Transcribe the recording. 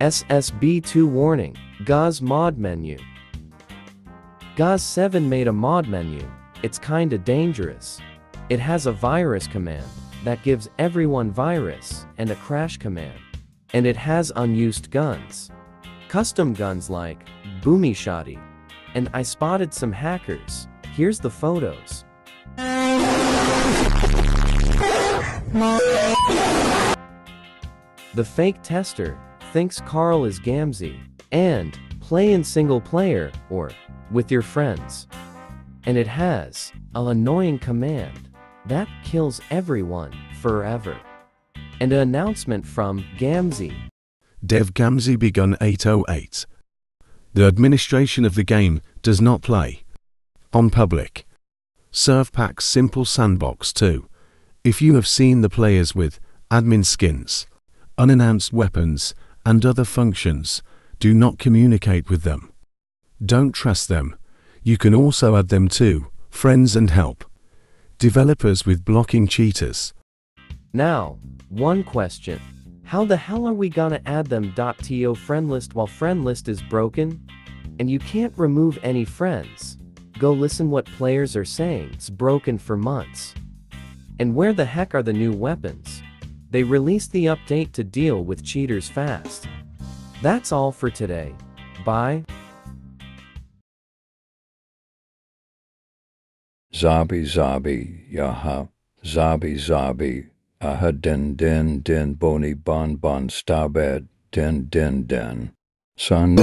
SSB2 warning, Gaz mod menu. Gaz 7 made a mod menu, it's kinda dangerous. It has a virus command that gives everyone virus and a crash command. And it has unused guns. Custom guns like Boomy Shotty. And I spotted some hackers. Here's the photos. The fake tester thinks Carl is Gamzee and play in single player or with your friends. And it has an annoying command that kills everyone forever. And an announcement from Gamzee. Dev Gamzee begun 808. The administration of the game does not play on public. Serve packs simple sandbox 2. If you have seen the players with admin skins, unannounced weapons, and other functions, do not communicate with them. Don't trust them. You can also add them to friends and help. Developers with blocking cheaters. Now, one question. How the hell are we gonna add them .to friend list while friend list is broken? And you can't remove any friends. Go listen what players are saying, it's broken for months. And where the heck are the new weapons? They released the update to deal with cheaters fast. That's all for today. Bye. Zabi Zabi Yaha Zabi Zabi Aha Den Den Den Boni Bon Bon Stabed Den Den Den Sun